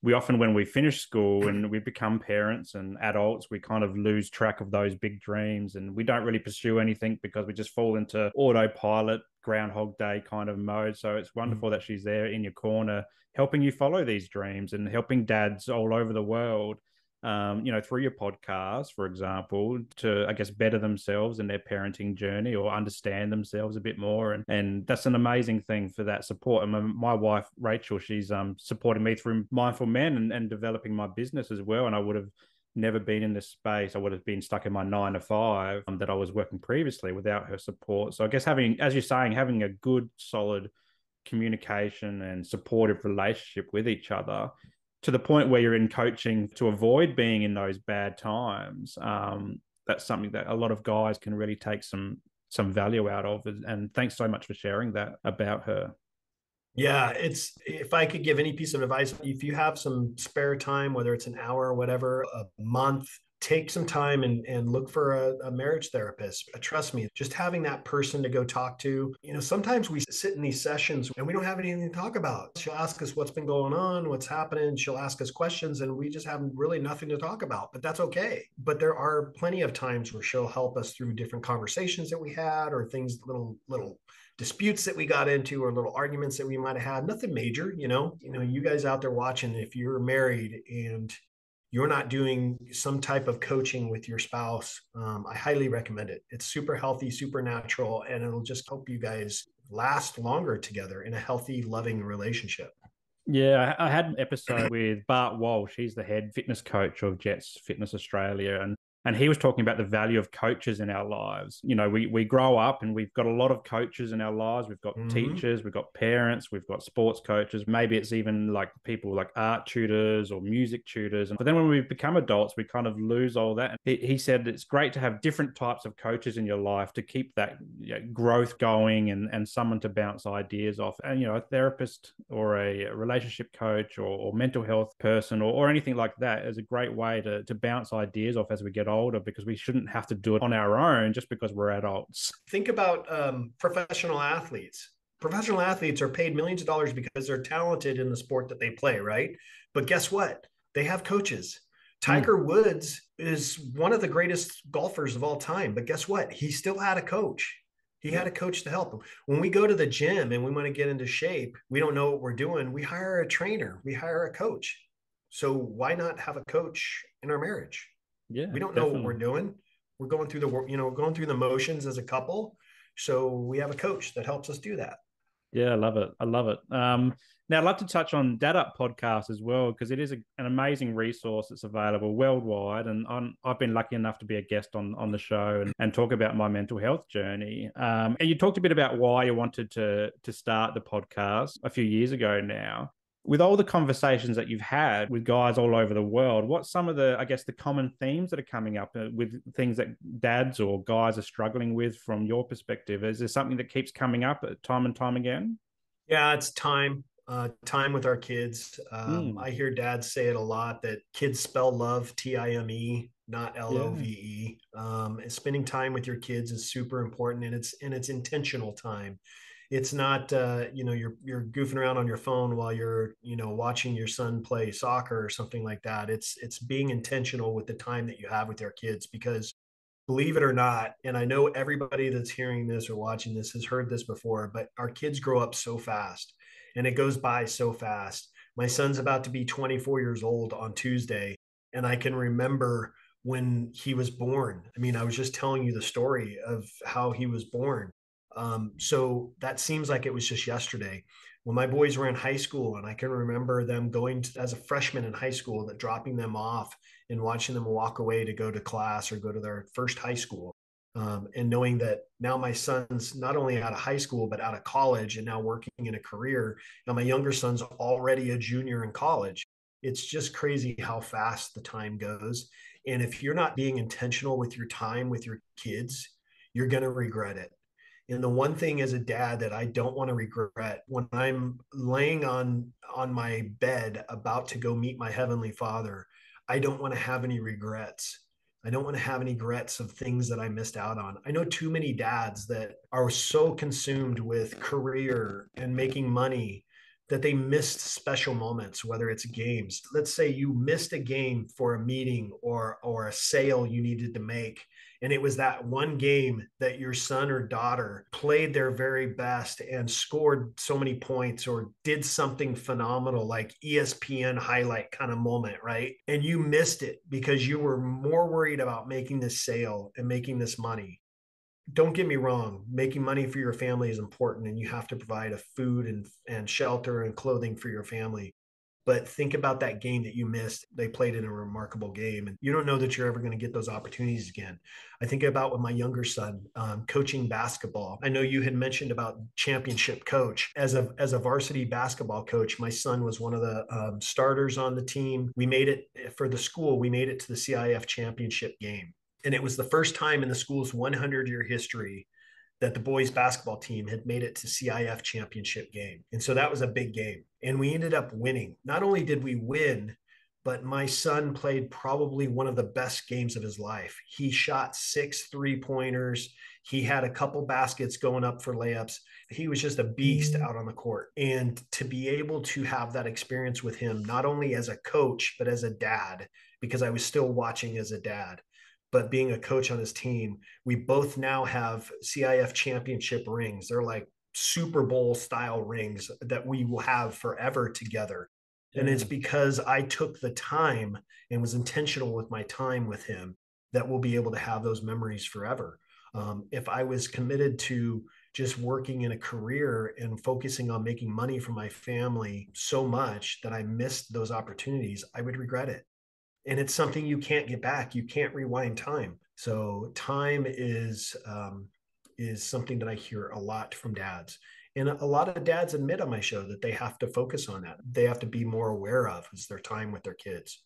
we often, when we finish school and we become parents and adults, we kind of lose track of those big dreams and we don't really pursue anything because we just fall into autopilot, groundhog day kind of mode. So it's wonderful mm-hmm. that she's there in your corner, helping you follow these dreams and helping dads all over the world um, you know, through your podcast, for example, to I guess better themselves in their parenting journey or understand themselves a bit more, and and that's an amazing thing for that support. And my, my wife Rachel, she's um supporting me through Mindful Men and, and developing my business as well, and I would have never been in this space. I would have been stuck in my nine to five um, that I was working previously without her support. So I guess having, as you're saying, having a good, solid communication and supportive relationship with each other to the point where you're in coaching to avoid being in those bad times. Um, that's something that a lot of guys can really take some some value out of. And thanks so much for sharing that about her. Yeah, it's if I could give any piece of advice, if you have some spare time, whether it's an hour or whatever, a month, take some time and, and look for a, a, marriage therapist. Uh, trust me, just having that person to go talk to. You know, sometimes we sit in these sessions and we don't have anything to talk about. She'll ask us what's been going on, what's happening. She'll ask us questions, and we just have really nothing to talk about, but that's okay. But there are plenty of times where she'll help us through different conversations that we had or things, little, little disputes that we got into or little arguments that we might have had nothing major you know you know you guys out there watching if you're married and you're not doing some type of coaching with your spouse, um, I highly recommend it. It's super healthy, super natural, and it'll just help you guys last longer together in a healthy, loving relationship. Yeah, I had an episode with Bart Walsh. He's the head fitness coach of Jetts Fitness Australia. And and he was talking about the value of coaches in our lives. You know, we we grow up and we've got a lot of coaches in our lives. We've got mm-hmm. teachers, we've got parents, we've got sports coaches. Maybe it's even like people like art tutors or music tutors. But then when we become adults, we kind of lose all that. He, he said it's great to have different types of coaches in your life to keep that you know, growth going and and someone to bounce ideas off. And you know, a therapist or a relationship coach or, or mental health person or, or anything like that is a great way to to bounce ideas off as we get older because we shouldn't have to do it on our own just because we're adults. Think about um, professional athletes. Professional athletes are paid millions of dollars because they're talented in the sport that they play, right? But guess what? They have coaches. Tiger mm. Woods is one of the greatest golfers of all time, but guess what? He still had a coach. He had a coach to help him. When we go to the gym and we want to get into shape, we don't know what we're doing. We hire a trainer, we hire a coach. So why not have a coach in our marriage? Yeah, we don't definitely. know what we're doing. We're going through the work, you know going through the motions as a couple. So we have a coach that helps us do that. Yeah, I love it. I love it. Um, now, I'd love to touch on Dad Up podcast as well because it is a, an amazing resource that's available worldwide, and I'm, I've been lucky enough to be a guest on on the show and, and talk about my mental health journey. Um, and you talked a bit about why you wanted to to start the podcast a few years ago now with all the conversations that you've had with guys all over the world, what's some of the, I guess, the common themes that are coming up uh, with things that dads or guys are struggling with from your perspective? Is there something that keeps coming up uh, time and time again? Yeah, it's time. Uh, time with our kids. Um, mm. I hear dads say it a lot that kids spell love T I M E, not L O V E. Um, spending time with your kids is super important, and it's and it's intentional time it's not uh, you know you're you're goofing around on your phone while you're you know watching your son play soccer or something like that. It's it's being intentional with the time that you have with your kids because believe it or not and i know everybody that's hearing this or watching this has heard this before but our kids grow up so fast and it goes by so fast. My son's about to be 24 years old on tuesday and i can remember when he was born. I mean i was just telling you the story of how he was born um, so that seems like it was just yesterday. When my boys were in high school and i can remember them going to, as a freshman in high school that dropping them off and watching them walk away to go to class or go to their first high school um, and knowing that now my son's not only out of high school but out of college and now working in a career now my younger son's already a junior in college it's just crazy how fast the time goes. And if you're not being intentional with your time with your kids you're going to regret it and the one thing as a dad that I don't want to regret when I'm laying on on my bed about to go meet my heavenly father, I don't want to have any regrets. I don't want to have any regrets of things that I missed out on. I know too many dads that are so consumed with career and making money that they missed special moments, whether it's games. Let's say you missed a game for a meeting or or a sale you needed to make and it was that one game that your son or daughter played their very best and scored so many points or did something phenomenal, like ESPN highlight kind of moment, right? And you missed it because you were more worried about making this sale and making this money don't get me wrong making money for your family is important and you have to provide a food and, and shelter and clothing for your family but think about that game that you missed. They played in a remarkable game, and you don't know that you're ever going to get those opportunities again. I think about with my younger son um, coaching basketball. I know you had mentioned about championship coach as a as a varsity basketball coach. My son was one of the um, starters on the team. We made it for the school. We made it to the CIF championship game, and it was the first time in the school's 100 year history that the boys basketball team had made it to CIF championship game. And so that was a big game. And we ended up winning. Not only did we win, but my son played probably one of the best games of his life. He shot six three pointers. He had a couple baskets going up for layups. He was just a beast mm-hmm. out on the court. And to be able to have that experience with him, not only as a coach, but as a dad, because I was still watching as a dad, but being a coach on his team, we both now have CIF championship rings. They're like Super Bowl style rings that we will have forever together. And it's because I took the time and was intentional with my time with him that we'll be able to have those memories forever. Um, if I was committed to just working in a career and focusing on making money for my family so much that I missed those opportunities, I would regret it and it's something you can't get back you can't rewind time. So time is um, is something that i hear a lot from dads. And a lot of dads admit on my show that they have to focus on that. They have to be more aware of is their time with their kids.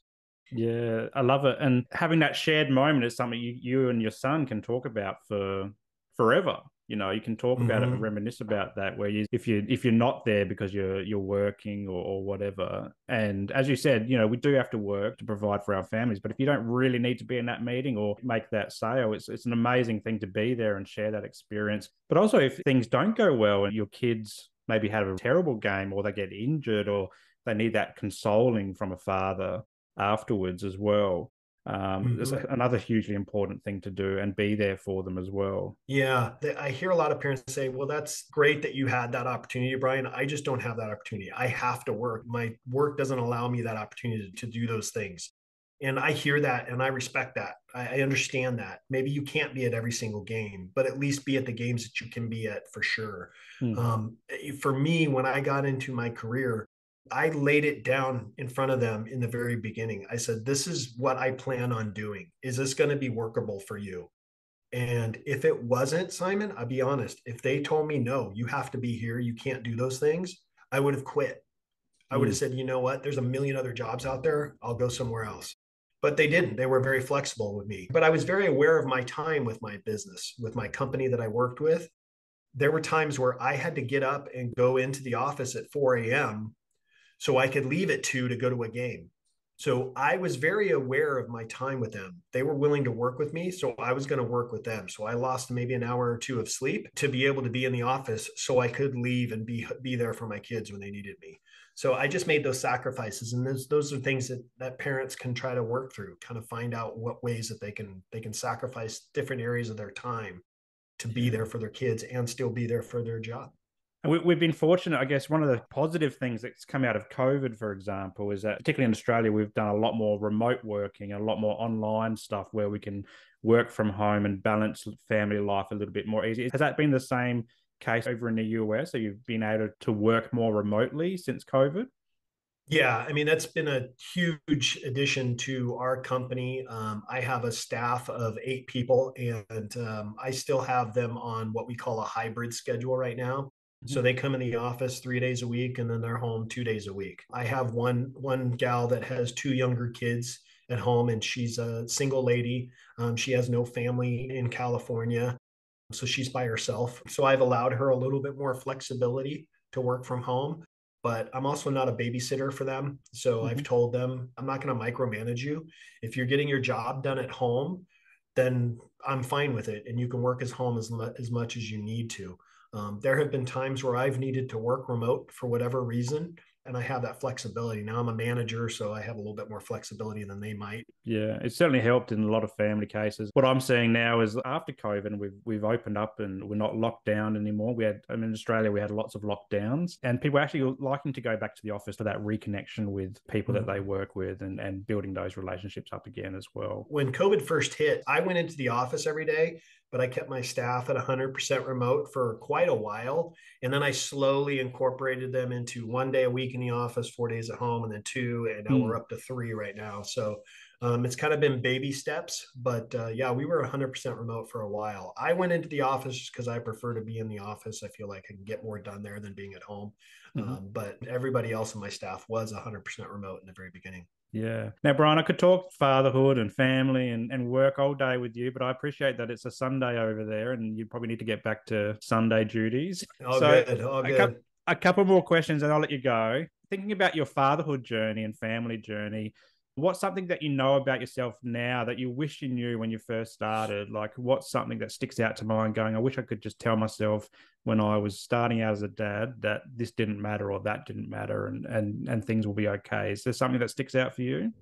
Yeah i love it. And having that shared moment is something you, you and your son can talk about for forever you know you can talk about mm-hmm. it and reminisce about that where you if you if you're not there because you're you're working or, or whatever and as you said you know we do have to work to provide for our families but if you don't really need to be in that meeting or make that sale it's it's an amazing thing to be there and share that experience but also if things don't go well and your kids maybe have a terrible game or they get injured or they need that consoling from a father afterwards as well um, mm-hmm. another hugely important thing to do and be there for them as well. Yeah, I hear a lot of parents say, "Well, that's great that you had that opportunity, Bryan. I just don't have that opportunity. I have to work. My work doesn't allow me that opportunity to do those things." And I hear that and I respect that. I, I understand that. Maybe you can't be at every single game, but at least be at the games that you can be at for sure. Mm. Um, for me, when I got into my career, I laid it down in front of them in the very beginning. I said, This is what I plan on doing. Is this going to be workable for you? And if it wasn't, Simon, I'll be honest, if they told me, No, you have to be here, you can't do those things, I would have quit. I would have mm. said, You know what? There's a million other jobs out there. I'll go somewhere else. But they didn't. They were very flexible with me. But I was very aware of my time with my business, with my company that I worked with. There were times where I had to get up and go into the office at 4 a.m so I could leave at two to go to a game. So I was very aware of my time with them. They were willing to work with me, so I was going to work with them. So I lost maybe an hour or two of sleep to be able to be in the office so I could leave and be be there for my kids when they needed me. So I just made those sacrifices and those those are things that that parents can try to work through, kind of find out what ways that they can they can sacrifice different areas of their time to be there for their kids and still be there for their job. We, have been fortunate, I guess. One of the positive things that's come out of COVID, for example, is that particularly in Australia, we've done a lot more remote working, a lot more online stuff where we can work from home and balance family life a little bit more easy. Has that been the same case over in the US? So you've been able to work more remotely since COVID? Yeah, I mean, that's been a huge addition to our company. Um, I have a staff of eight people, and um, I still have them on what we call a hybrid schedule right now. So they come in the office three days a week and then they're home two days a week. I have one one gal that has two younger kids at home and she's a single lady. Um, she has no family in California. So she's by herself. So I've allowed her a little bit more flexibility to work from home. But I'm also not a babysitter for them. So mm-hmm. I've told them I'm not going to micromanage you. If you're getting your job done at home, then I'm fine with it. And you can work as home as, as much as you need to. Um, there have been times where I've needed to work remote for whatever reason, and I have that flexibility. Now I'm a manager, so I have a little bit more flexibility than they might. Yeah, it certainly helped in a lot of family cases. What I'm seeing now is after COVID, we've we've opened up and we're not locked down anymore. We had I mean, in Australia we had lots of lockdowns, and people actually liking to go back to the office for that reconnection with people mm-hmm. that they work with and and building those relationships up again as well. When COVID first hit, I went into the office every day but I kept my staff at 100% remote for quite a while. And then I slowly incorporated them into one day a week in the office, four days at home, and then two. And now mm. we're up to three right now. So um, it's kind of been baby steps. But uh, yeah, we were 100% remote for a while. I went into the office just because I prefer to be in the office. I feel like I can get more done there than being at home. Mm-hmm. Um, but everybody else in my staff was 100% remote in the very beginning. Yeah. Now, Bryan, I could talk fatherhood and family and, and work all day with you, but I appreciate that it's a Sunday over there and you probably need to get back to Sunday duties. All so good. Oh, all good. A, cu- a couple more questions and I'll let you go. Thinking about your fatherhood journey and family journey, what's something that you know about yourself now that you wish you knew when you first started? Like what's something that sticks out to mind going i wish i could just tell myself when i was starting out as a dad that this didn't matter or that didn't matter and and and things will be okay. Is there something that sticks out for you?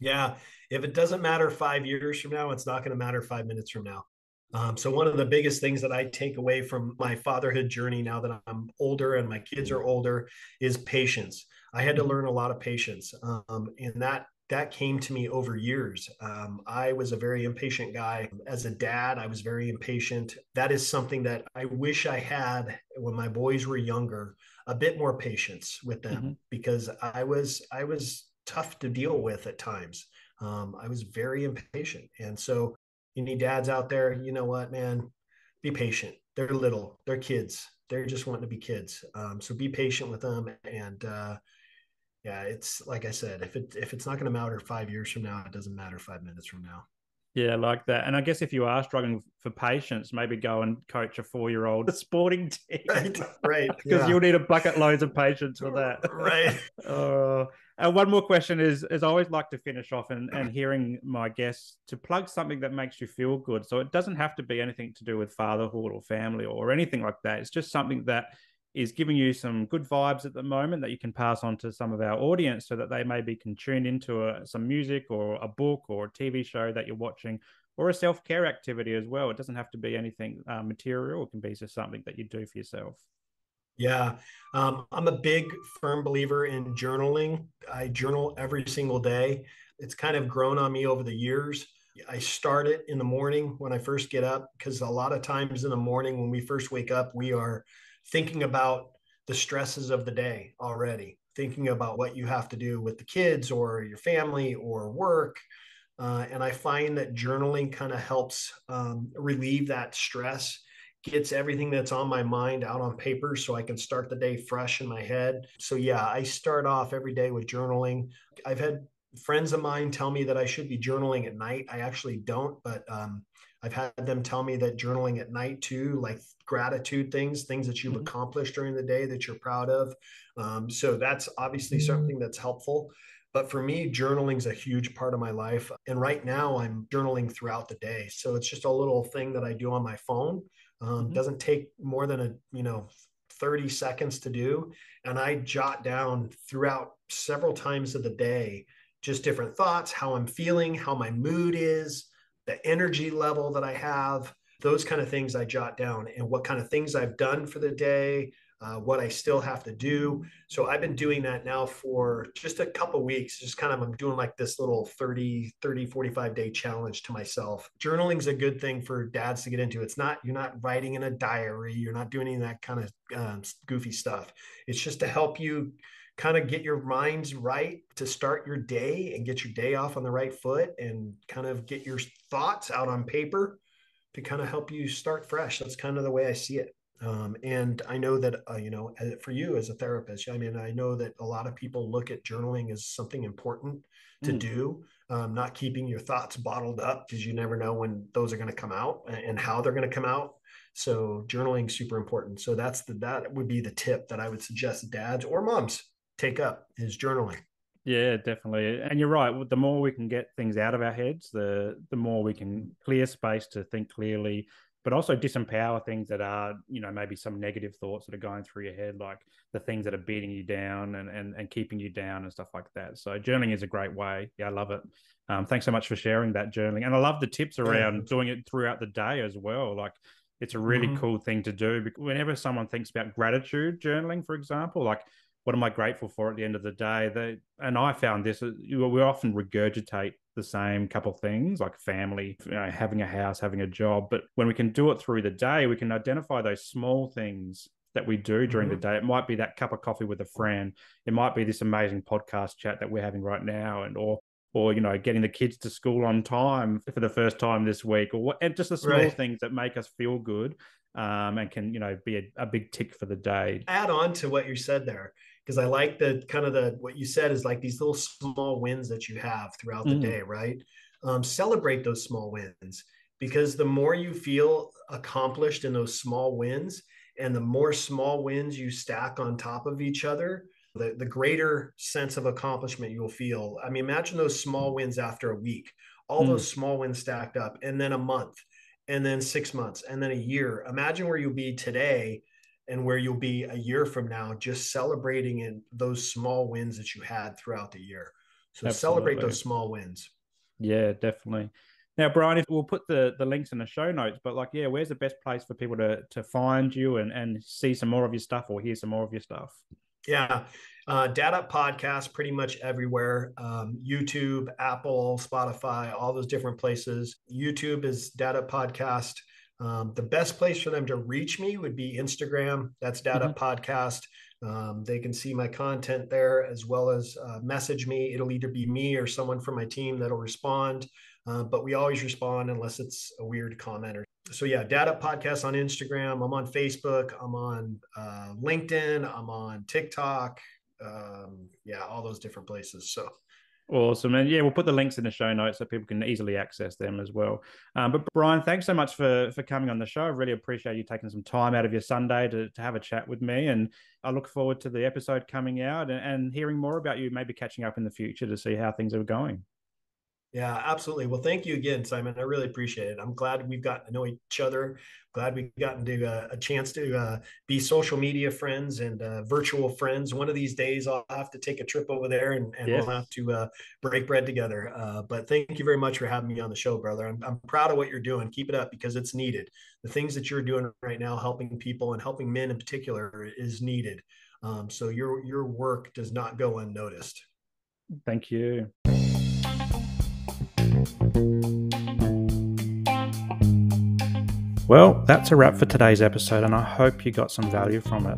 Yeah. If it doesn't matter five years from now it's not going to matter five minutes from now. Um, so one of the biggest things that I take away from my fatherhood journey now that I'm older and my kids are older is patience. I had to mm-hmm. learn a lot of patience, um, and that that came to me over years. Um, I was a very impatient guy. As a dad, I was very impatient. That is something that I wish I had when my boys were younger, a bit more patience with them mm-hmm. because I was I was tough to deal with at times. Um, I was very impatient, and so any dads out there, you know what, man, be patient. They're little, they're kids. They're just wanting to be kids. Um, so be patient with them and uh, yeah, it's like I said, if it if it's not going to matter five years from now, it doesn't matter five minutes from now. Yeah, like that. And I guess if you are struggling for patience, maybe go and coach a four year old sporting team. Right. Right. Because yeah. you'll need a bucket loads of patience for that. Right. uh, and one more question is, is I always like to finish off and, and hearing my guests to plug something that makes you feel good. So it doesn't have to be anything to do with fatherhood or family or anything like that. It's just something that is giving you some good vibes at the moment that you can pass on to some of our audience so that they maybe can tune into a, some music or a book or a TV show that you're watching or a self care activity as well. It doesn't have to be anything uh, material, it can be just something that you do for yourself. Yeah, um, I'm a big firm believer in journaling. I journal every single day. It's kind of grown on me over the years. I start it in the morning when I first get up because a lot of times in the morning when we first wake up, we are thinking about the stresses of the day already, thinking about what you have to do with the kids or your family or work. Uh, and I find that journaling kind of helps um, relieve that stress, gets everything that's on my mind out on paper so I can start the day fresh in my head. So, yeah, I start off every day with journaling. I've had friends of mine tell me that I should be journaling at night. I actually don't, but um, I've had them tell me that journaling at night too, like gratitude things, things that you've mm-hmm. accomplished during the day that you're proud of. Um, so that's obviously mm-hmm. something that's helpful. But for me, journaling is a huge part of my life. And right now, I'm journaling throughout the day. So it's just a little thing that I do on my phone. Um, mm-hmm. Doesn't take more than a you know 30 seconds to do, and I jot down throughout several times of the day just different thoughts, how I'm feeling, how my mood is, the energy level that I have, those kind of things I jot down, and what kind of things I've done for the day, uh, what I still have to do. So I've been doing that now for just a couple weeks. Just kind of, I'm doing like this little 30, 30, 45 day challenge to myself. Journaling's a good thing for dads to get into. It's not, you're not writing in a diary, you're not doing any of that kind of um, goofy stuff. It's just to help you kind of get your minds right to start your day and get your day off on the right foot and kind of get your thoughts out on paper to kind of help you start fresh. That's kind of the way I see it. Um, and I know that, uh, you know, for you as a therapist, I mean, I know that a lot of people look at journaling as something important to mm. do, um, not keeping your thoughts bottled up because you never know when those are going to come out and how they're going to come out. So journaling super important. So that's the, that would be the tip that I would suggest dads or moms take up is journaling. Yeah, definitely. And you're right. The more we can get things out of our heads, the the more we can clear space to think clearly, but also disempower things that are, you know, maybe some negative thoughts that are going through your head, like the things that are beating you down and and, and keeping you down and stuff like that. So journaling is a great way. Yeah, I love it. Um, thanks so much for sharing that journaling. And I love the tips around yeah. doing it throughout the day as well. Like it's a really mm-hmm. cool thing to do. Whenever someone thinks about gratitude journaling, for example, like what am I grateful for at the end of the day? They, and I found this, uh, we often regurgitate the same couple things like family, you know, having a house, having a job. But when we can do it through the day, we can identify those small things that we do during mm-hmm. the day. It might be that cup of coffee with a friend. It might be this amazing podcast chat that we're having right now, and or or you know getting the kids to school on time for the first time this week, or what, and just the small right. things that make us feel good um, and can you know be a, a big tick for the day. Add on to what you said there because I like the kind of the what you said is like these little small wins that you have throughout the mm. day, right? Um, celebrate those small wins because the more you feel accomplished in those small wins and the more small wins you stack on top of each other, the, the greater sense of accomplishment you'll feel. I mean, imagine those small wins after a week, all mm. those small wins stacked up, and then a month, and then six months, and then a year. Imagine where you'll be today and where you'll be a year from now, just celebrating in those small wins that you had throughout the year. So Absolutely. celebrate those small wins. Yeah, definitely. Now, Bryan, if we'll put the, the links in the show notes, but like, yeah, where's the best place for people to to find you and, and see some more of your stuff or hear some more of your stuff? Yeah. Uh, Dad Up Podcast pretty much everywhere um, YouTube, Apple, Spotify, all those different places. YouTube is Dad Up Podcast. Um, the best place for them to reach me would be Instagram. That's Dad Up mm-hmm. Podcast. Um, they can see my content there as well as uh, message me. It'll either be me or someone from my team that'll respond. Uh, but we always respond unless it's a weird comment or so. Yeah, Dad Up Podcast on Instagram. I'm on Facebook. I'm on uh, LinkedIn. I'm on TikTok. Um, yeah, all those different places. So Awesome. And yeah, we'll put the links in the show notes so people can easily access them as well. Um, but Bryan, thanks so much for for coming on the show. I really appreciate you taking some time out of your Sunday to, to have a chat with me. And I look forward to the episode coming out and, and hearing more about you, maybe catching up in the future to see how things are going. Yeah, absolutely. Well, thank you again, Simon. I really appreciate it. I'm glad we've gotten to know each other. Glad we've gotten to uh, a chance to uh, be social media friends and uh, virtual friends. One of these days, I'll have to take a trip over there and, and yeah. we'll have to uh, break bread together. Uh, but thank you very much for having me on the show, brother. I'm, I'm proud of what you're doing. Keep it up because it's needed. The things that you're doing right now, helping people and helping men in particular, is needed. Um, so your your work does not go unnoticed. Thank you. Well, that's a wrap for today's episode, and I hope you got some value from it.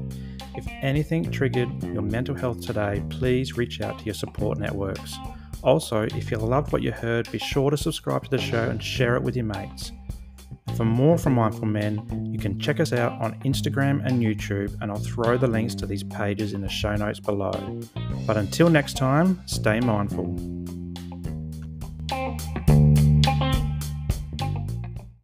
If anything triggered your mental health today, please reach out to your support networks. Also, if you loved what you heard, be sure to subscribe to the show and share it with your mates. For more from Mindful Men, you can check us out on Instagram and YouTube, and I'll throw the links to these pages in the show notes below. But until next time, stay mindful.